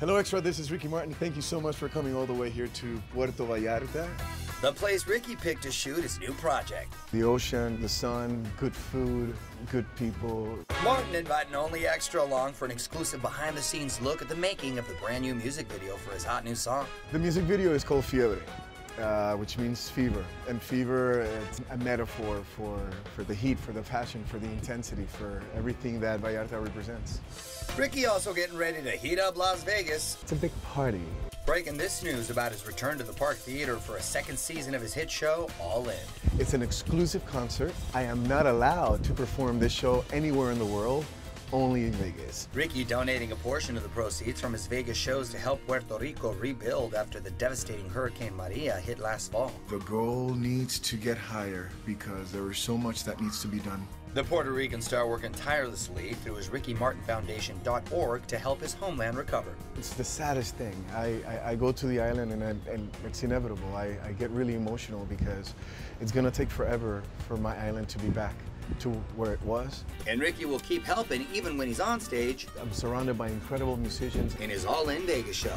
Hello, Extra. This is Ricky Martin. Thank you so much for coming all the way here to Puerto Vallarta. The place Ricky picked to shoot his new project. The ocean, the sun, good food, good people. Martin inviting only extra along for an exclusive behind the scenes look at the making of the brand new music video for his hot new song. The music video is called Fiebre. Uh, which means fever. And fever, it's a metaphor for, for the heat, for the passion, for the intensity, for everything that Vallarta represents. Ricky also getting ready to heat up Las Vegas. It's a big party. Breaking this news about his return to the Park Theater for a second season of his hit show, All In. It's an exclusive concert. I am not allowed to perform this show anywhere in the world only in Vegas. Ricky donating a portion of the proceeds from his Vegas shows to help Puerto Rico rebuild after the devastating Hurricane Maria hit last fall. The goal needs to get higher because there is so much that needs to be done. The Puerto Rican star working tirelessly through his RickyMartinFoundation.org to help his homeland recover. It's the saddest thing. I, I, I go to the island and, I, and it's inevitable. I, I get really emotional because it's going to take forever for my island to be back to where it was. And Ricky will keep helping even when he's on stage. I'm surrounded by incredible musicians. In his All In Vegas show.